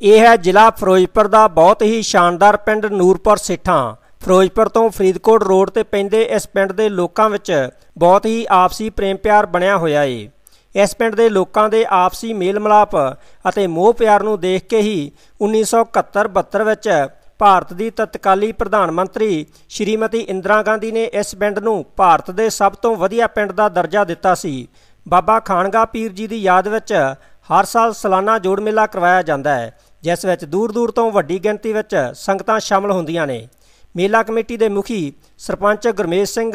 ਇਹ ਹੈ ਜ਼ਿਲ੍ਹਾ ਫਿਰੋਜ਼ਪੁਰ ਦਾ ਬਹੁਤ ਹੀ ਸ਼ਾਨਦਾਰ ਪਿੰਡ ਨੂਰਪੁਰ ਸਿੱਠਾਂ। ਫਿਰੋਜ਼ਪੁਰ ਤੋਂ ਫਰੀਦਕੋਟ ਰੋਡ ਤੇ ਪੈਂਦੇ ਇਸ ਪਿੰਡ ਦੇ ਲੋਕਾਂ ਵਿੱਚ ਬਹੁਤ ਹੀ ਆਪਸੀ ਪ੍ਰੇਮ ਪਿਆਰ ਬਣਿਆ ਹੋਇਆ ਏ। ਇਸ ਪਿੰਡ ਦੇ ਲੋਕਾਂ ਦੇ ਆਪਸੀ ਮੇਲ ਮਿਲਾਪ ਅਤੇ ਮੋਹ ਪਿਆਰ ਨੂੰ ਦੇਖ ਕੇ ਹੀ 1971-72 ਵਿੱਚ ਭਾਰਤ ਦੀ ਤਤਕਾਲੀ ਪ੍ਰਧਾਨ ਮੰਤਰੀ ਸ਼੍ਰੀਮਤੀ ਇੰਦਰਾ ਗਾਂਧੀ ਨੇ ਇਸ ਪਿੰਡ ਨੂੰ ਭਾਰਤ ਦੇ ਸਭ ਤੋਂ ਵਧੀਆ ਪਿੰਡ ਦਾ ਦਰਜਾ ਦਿੱਤਾ ਸੀ। ਬਾਬਾ ਖਾਨਗਾ ਪੀਰ ਜੀ ਦੀ ਯਾਦ ਵਿੱਚ ਹਰ ਸਾਲ ਸਾਲਾਨਾ ਜੋੜ ਮੇਲਾ ਕਰਵਾਇਆ ਜਾਂਦਾ ਹੈ, ਜਿਸ ਵਿੱਚ ਦੂਰ-ਦੂਰ ਤੋਂ ਵੱਡੀ ਗਿਣਤੀ ਵਿੱਚ ਸੰਗਤਾਂ ਸ਼ਾਮਲ ਹੁੰਦੀਆਂ ਨੇ। ਮੇਲਾ ਕਮੇਟੀ ਦੇ ਮੁਖੀ ਸਰਪੰਚ ਗੁਰਮੇਸ਼ ਸਿੰਘ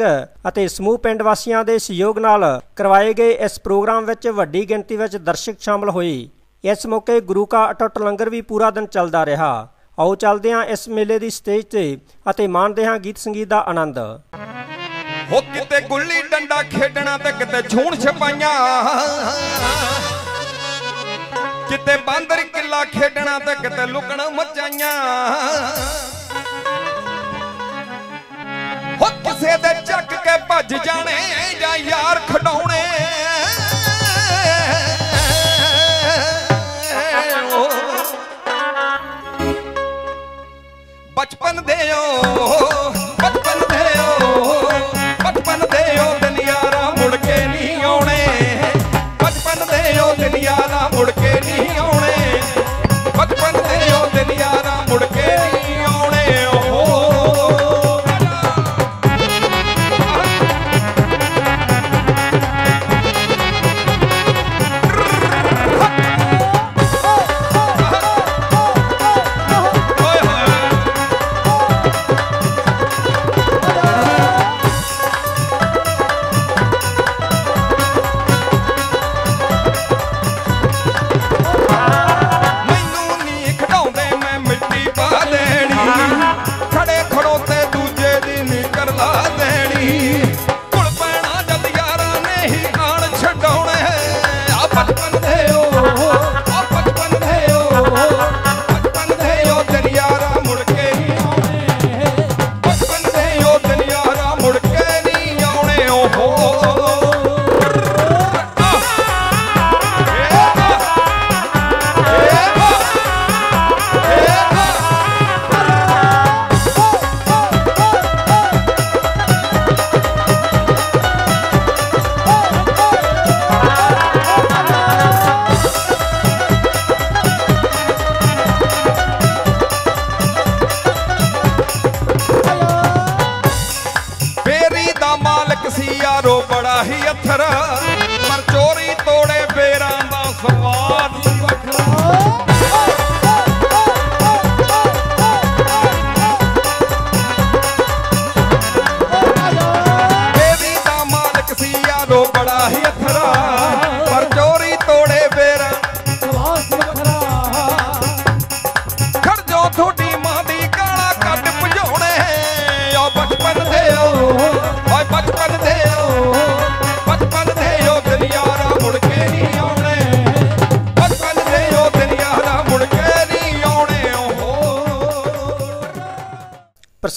ਅਤੇ ਸਮੂਹ ਪਿੰਡ ਵਾਸੀਆਂ ਦੇ ਸਹਿਯੋਗ ਨਾਲ ਕਰਵਾਏ ਗਏ ਇਸ ਪ੍ਰੋਗਰਾਮ ਵਿੱਚ ਵੱਡੀ ਗਿਣਤੀ ਵਿੱਚ ਦਰਸ਼ਕ ਸ਼ਾਮਲ ਹੋਏ। ਇਸ ਮੌਕੇ ਗੁਰੂ ਕਾ ਅਟੁੱਟ ਲੰਗਰ ਵੀ ਪੂਰਾ ਦਿਨ ਚੱਲਦਾ ਰਿਹਾ। ਆਓ ਚੱਲਦੇ ਹਾਂ ਇਸ ਮੇਲੇ ਦੀ ਸਟੇਜ ਤੇ ਅਤੇ ਮਾਣਦੇ ਹਾਂ ਗੀਤ ਸੰਗੀਤ ਦਾ ਆਨੰਦ। ਹੋ ਕਿਤੇ ਗੁੱਲੀ ਡੰਡਾ ਖੇਡਣਾ ਤੇ ਕਿਤੇ ਛੂਣ ਛਪਾਈਆਂ। ਕਿਤੇ ਬਾਂਦਰ ਕਿੱਲਾ ਖੇਡਣਾ ਤੇ ਕਿਤੇ ਲੁਕਣ ਮਚਾਈਆਂ। ਹੋ ਕਿਸੇ ਦੇ ਚੱਕ ਕੇ ਭੱਜ ਜਾਣੇ ਜਾਂ ਯਾਰ ਖਡਾਉਣੇ। ਬਚਪਨ ਦੇ ਓ ਬਚਪਨ ਦੇ ਓ ਬਚਪਨ ਦੇ ਓ ਦਿਨ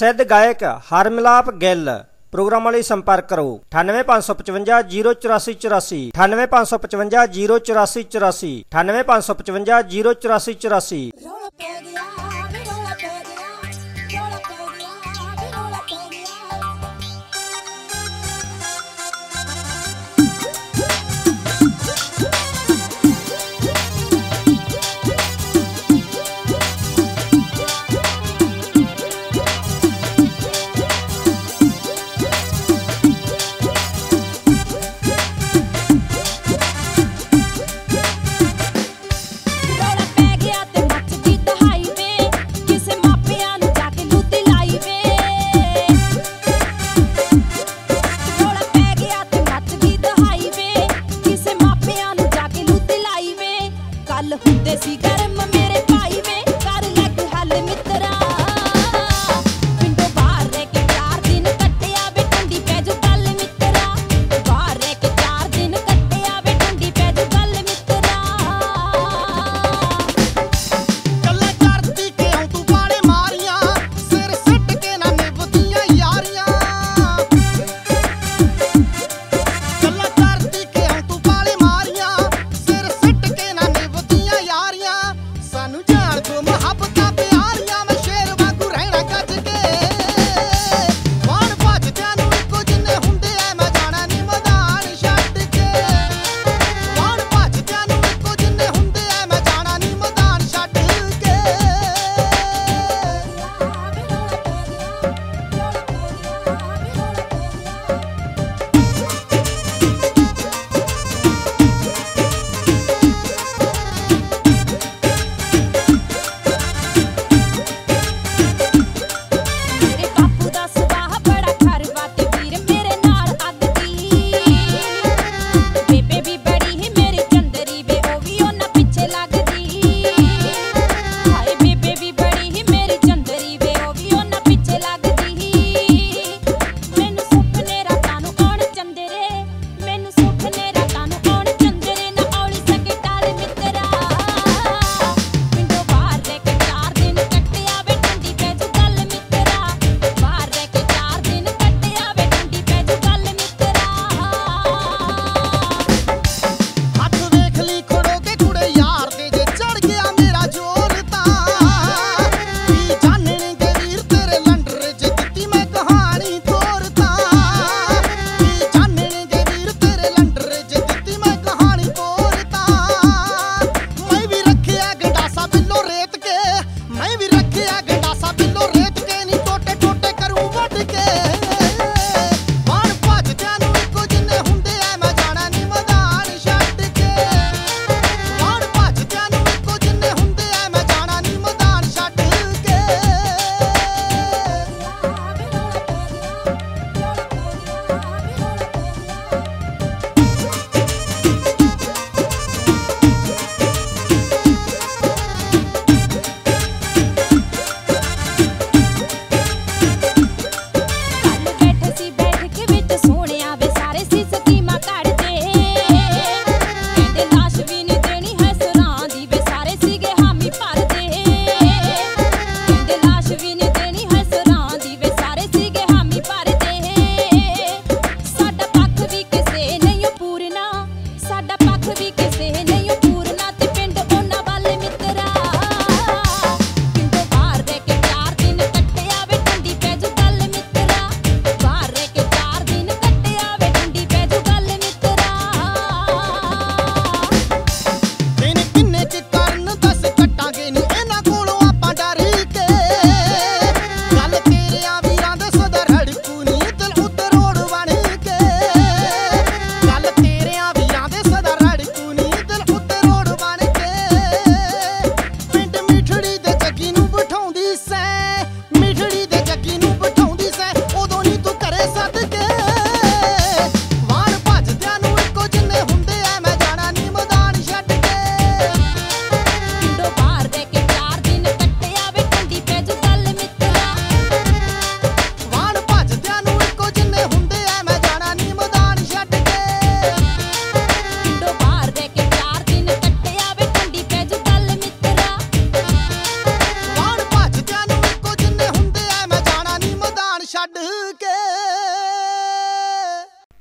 ਪ੍ਰਸਿੱਧ ਗਾਇਕ ਹਰਮਿਲਾਪ ਗਿੱਲ। ਪ੍ਰੋਗਰਾਮਾਂ ਲਈ ਸੰਪਰਕ ਕਰੋ। 98555 08484 98555 08484 98555 08484 ਰੋਲਾ ਪੈ ਗਿਆ।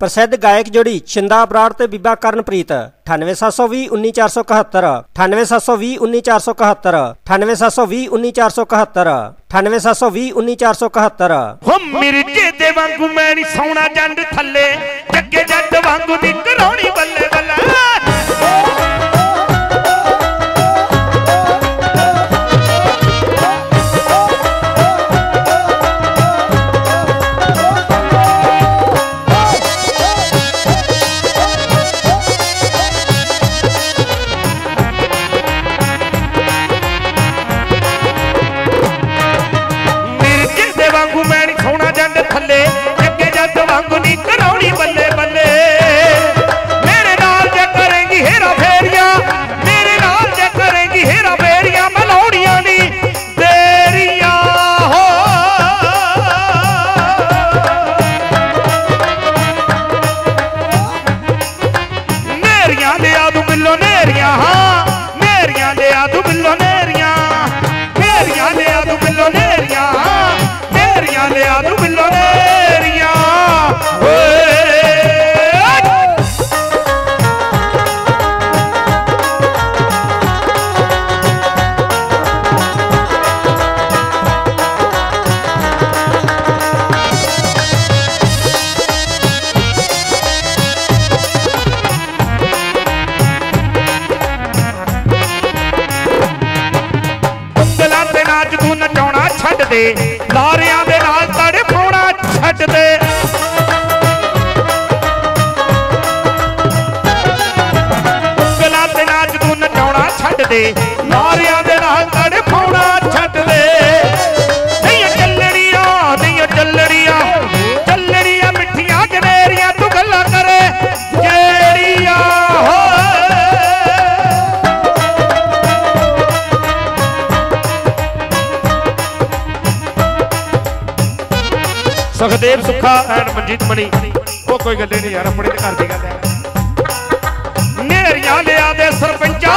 ਪ੍ਰਸਿੱਧ ਗਾਇਕ ਜੋੜੀ ਚਿੰਦਾ ਬਰਾੜ ਤੇ ਬੀਬਾ ਕਰਨਪ੍ਰੀਤ 9720191471 9720191471 9720191471 9720191471 ਹੋ ਮਿਰਜੇ ਦੇ ਵਾਂਗੂ ਮੈਂ ਨਹੀਂ ਸੌਣਾ ਜੰਡ ਥੱਲੇ ਜੱਗੇ ਜੱਟ ਵਾਂਗੂ ਦੀ ਕਰਾਉਣੀ ਬੱਲੇ ਬੱਲੇ। ਦੇ ਲਾਰਿਆਂ ਦੇ ਨਾਲ ਤੜਫਾਉਣਾ ਛੱਡ ਦੇ। ਉਂਗਲਾਂ ਤੇ ਨਾਚ ਤੂੰ ਨਚਾਉਣਾ ਛੱਡ ਦੇ। ਸੁਖਦੇਵ ਸੁੱਖਾ ਐਂਡ ਮਨਜੀਤ ਮਣੀ। ਉਹ ਕੋਈ ਗੱਲ ਹੀ ਨਹੀਂ ਯਾਰ, ਆਪਣੇ ਘਰ ਦੀ ਗੱਲ ਹੈ। ਨੇਰੀਆਂ ਲਿਆ ਦੇ ਸਰਪੰਚਾ,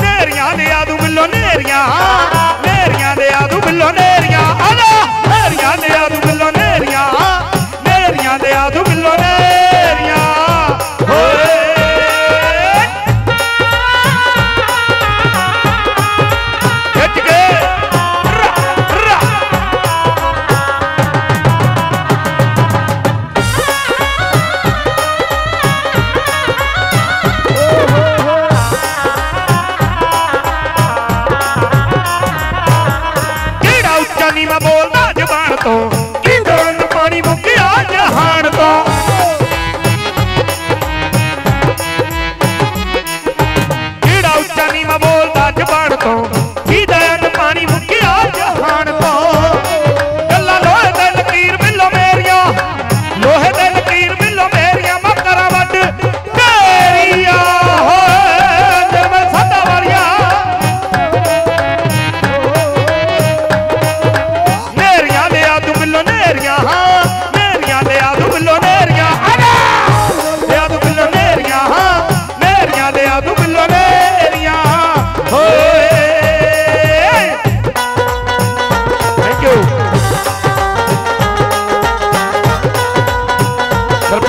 ਨੇਰੀਆਂ ਲਿਆ ਦੂ ਬਿੱਲੋ ਨੇਰੀਆਂ ਨੇਰੀਆਂ।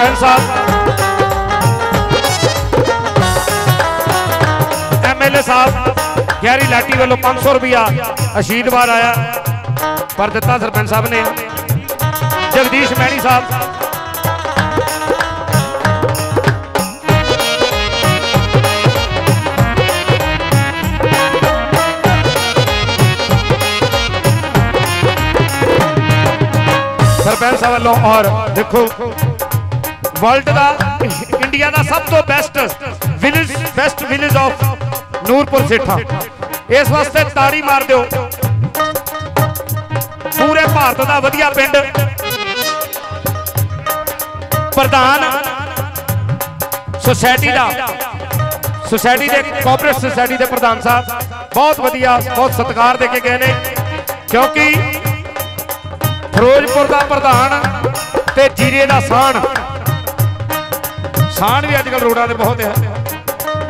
ਸਰਪੰਚ ਸਾਹਿਬ ਐਮਐਲਏ ਸਾਹਿਬ ਗੈਰੀ ਲਾਟੀ ਵੱਲੋਂ 500 ਰੁਪਇਆ ਅਸ਼ੀਰਵਾਦ ਆਇਆ, ਪਰ ਦਿੱਤਾ ਸਰਪੰਚ ਸਾਹਿਬ ਨੇ। ਜਗਦੀਸ਼ ਮਹਿਣੀ ਸਾਹਿਬ। ਸਰਪੰਚ ਸਾਹਿਬ ਵੱਲੋਂ ਔਰ ਦੇਖੋ ਵਰਲਡ ਦਾ ਇੰਡੀਆ ਦਾ ਸਭ ਤੋਂ best village best village of Nurpur Setha ਇਸ ਵਾਸਤੇ ਤਾੜੀ ਮਾਰ ਦਿਓ। ਪੂਰੇ ਭਾਰਤ ਦਾ ਵਧੀਆ ਪਿੰਡ। ਪ੍ਰਧਾਨ ਸੁਸਾਇਟੀ ਦਾ। ਸੁਸਾਇਟੀ ਦੇ ਕੋਆਪਰੇਟ ਸੁਸਾਇਟੀ ਦੇ ਪ੍ਰਧਾਨ ਸਾਹਿਬ। ਬਹੁਤ ਵਧੀਆ, ਬਹੁਤ ਸਤਿਕਾਰ ਦੇ ਕੇ ਗਏ ਨੇ। ਕਿਉਂਕਿ ਫਿਰੋਜ਼ਪੁਰ ਦਾ ਪ੍ਰਧਾਨ ਤੇ ਜੀਰੇ ਦਾ ਸਾਣ ਸਾਣ ਵੀ ਅੱਜ ਕੱਲ ਰੋਡਾਂ ਤੇ ਬਹੁਤ ਹੈ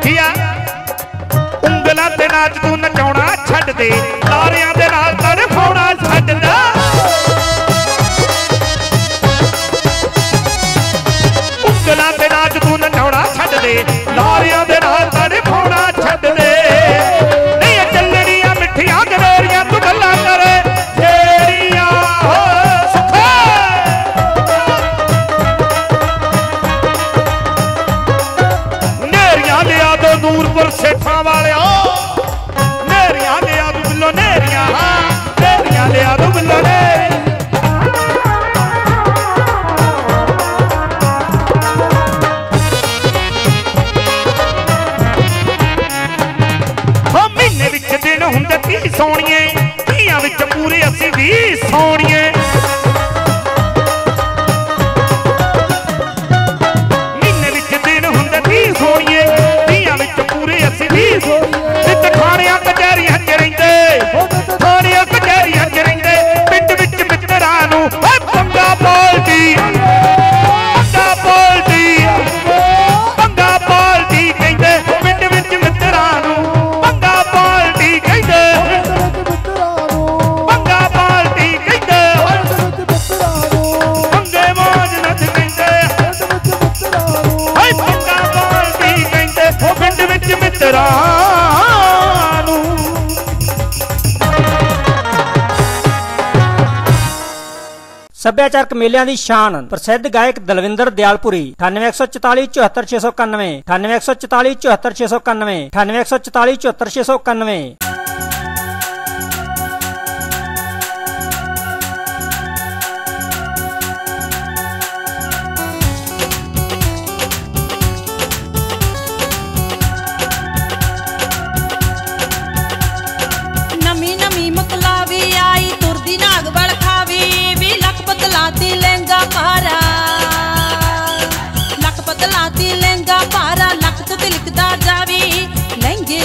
ਕੀ ਆ? ਉਂਗਲਾਂ ਤੇ ਨਾਚ ਤੂੰ ਨਚਾਉਣਾ ਛੱਡ ਦੇ, ਤਾਰਿਆਂ ਦੇ ਨਾਲ ਤੜਫਾਉਣਾ ਛੱਡ ਦੇ। ਉਂਗਲਾਂ ਤੇ ਨਾਚ ਤੂੰ ਨਚਾਉਣਾ ਛੱਡ ਦੇ Tony. ਸੱਭਿਆਚਾਰਕ ਮੇਲਿਆਂ ਦੀ ਸ਼ਾਨ। ਪ੍ਰਸਿੱਧ ਗਾਇਕ ਦਲਵਿੰਦਰ ਦਿਆਲਪੁਰੀ 9814474691 9814474691 9814474691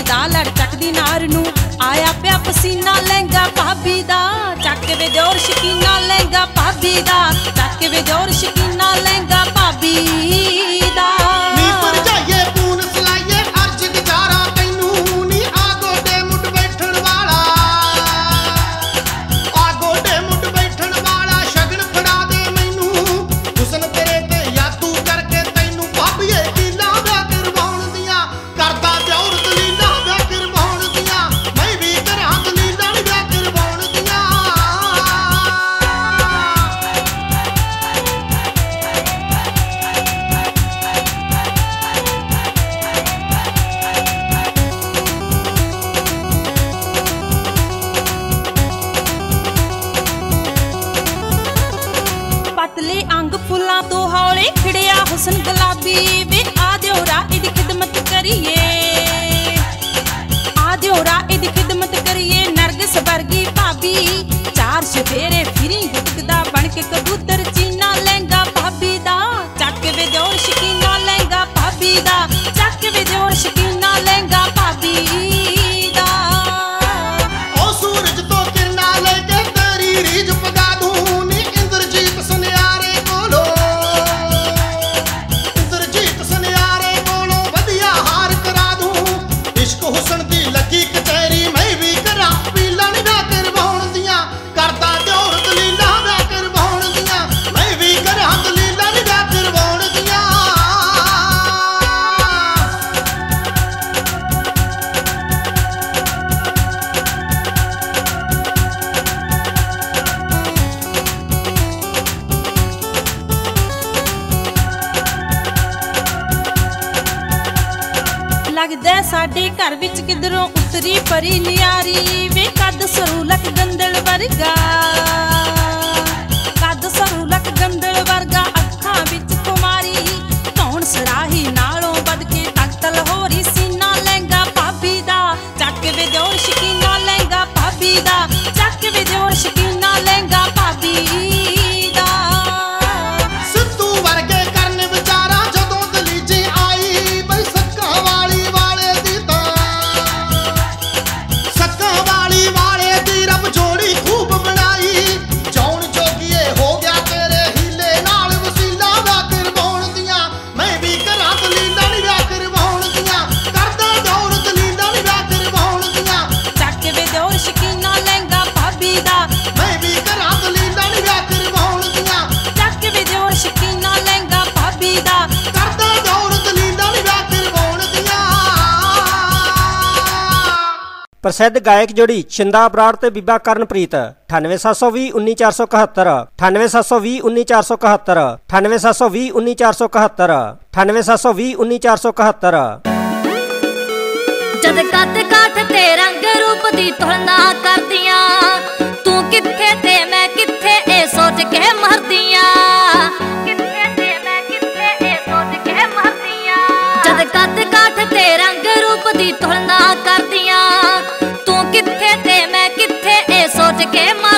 ਦਾ ਲੜ ਚੱਕਦੀ ਨਾਰ ਨੂੰ। ਆਇਆ ਪਿਆ ਪਸੀਨਾ ਲਹਿੰਗਾ ਭਾਬੀ ਦਾ। ਚੱਕ ਵੇ ਜੋਰ ਸ਼ਕੀਨਾ ਲਹਿੰਗਾ ਭਾਬੀ ਦਾ। ਚੱਕ ਵੇ ਜੋਰ ਸ਼ਕੀਨਾ ਲਹਿੰਗਾ ਭਾਬੀ। ਸਾਡੇ ਘਰ ਵਿੱਚ ਕਿਧਰੋਂ ਉਤਰੀ ਪਰੀ ਨਿਆਰੀ ਵੇ ਕੱਦ ਸਰੂਲਕ ਗੰਦਲ ਵਰਗਾ। ਪ੍ਰਸਿੱਧ ਗਾਇਕ ਜੋੜੀ ਛਿੰਦਾ ਬਰਾੜ ਤੇ ਬੀਬਾ ਕਰਨਪ੍ਰੀਤ 9720191471 ਜਦ ਕੱਤ ਕਾਠ ਤੇ ਰੰਗ ਰੂਪ ਦੀ ਤੁਲਨਾ ਕਰਦੀਆਂ ਤੂੰ ਕਿੱਥੇ ਤੇ ਮੈਂ ਕਿੱਥੇ ਇਹ ਸੋਚ ਕੇ ਮਰਦੀਆਂ? ਕਿੱਥੇ ਤੇ ਮੈਂ ਕਿੱਥੇ ਇਹ ਸੋਚ ਕੇ ਮਰਦੀਆਂ? ਜਦ ਕੱਤ ਕਾਠ ਤੇ ਰੰਗ ਰੂਪ ਦੀ ਤੁਲਨਾ ਕਰ के मा